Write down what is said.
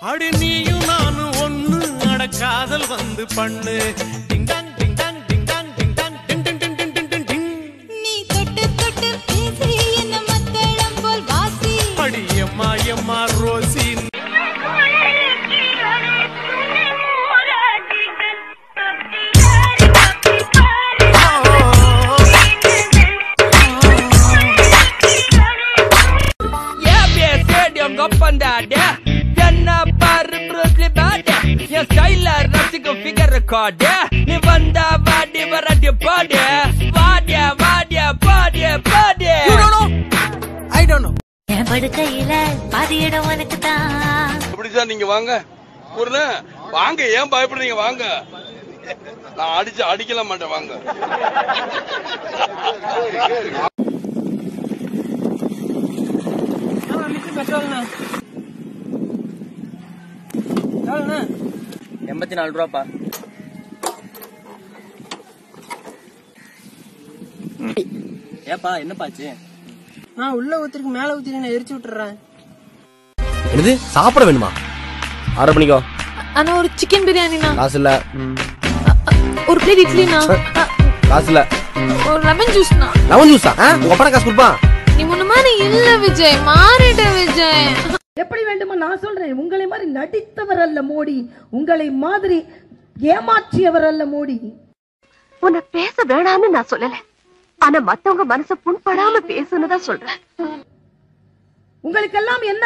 அடி நீயும் நானும் ஒண்ணு அட காதல் வந்து பண்ணு. Ding dong ding dong ding dong ding dong ding ding ding ding ding ding ding நீ தொட்டு தொட்டு பேசி என்ன மத்தளம் போல் வாசி. அடி எம்மா ரோசி. ஏபிஎஸ் ஸ்டேடியம் கொப்பந்தாட என்ன பாரு ப்ரூஸ்லி பாட என் ஸ்டைல ரசிக்கும் ஃபிகர் ரெக்கார்டு நீ வந்தா வாடி வரடி பாடு வாடிய வாடிய பாடிய பாடு ஐ டோன்ட் நோ என் படுக்கையில பாதி இடம் உனக்கு தான். எப்படி சார் நீங்க வாங்க. ஒரு வாங்க ஏன் பயப்படுறீங்க? வாங்க. நான் அடிச்சு அடிக்கல மாட்டேன் வாங்க. எண்பத்தி நாலு ரூபாப்பா. ஏப்பா என்னப்பாச்சு நான் உள்ள ஊத்திருக்கு மேல ஊத்திருக்கு நான் எரிச்சு விட்டுறேன். என்னது சாப்பிட வேணுமா? ஆர்டர் பண்ணிக்கோ. அண்ணா ஒரு சிக்கன் பிரியாணிண்ணா காசு இல்ல. ஒரு பிளேட் இட்லிண்ணா காசு இல்ல. ஒரு லெமன் ஜூஸ்ண்ணா லெமன் ஜூஸா உங்க அப்பா காசு கொடுப்பான்? நீ முன்ன மாதிரி இல்ல விஜய். மாறிட்ட விஜய். எப்படி வேண்டுமோ நான் சொல்றேன். உங்களை மாதிரி நடித்தவர் அல்ல மோடி. உங்களை மாதிரி ஏமாற்றியவர் அல்ல மோடி. உன்னை பேச வேணாம்னு நான் சொல்லல. ஆனா மத்தவங்க மனசு புண்படாம பேசுன்னு தான் சொல்றேன். உங்களுக்கெல்லாம் என்ன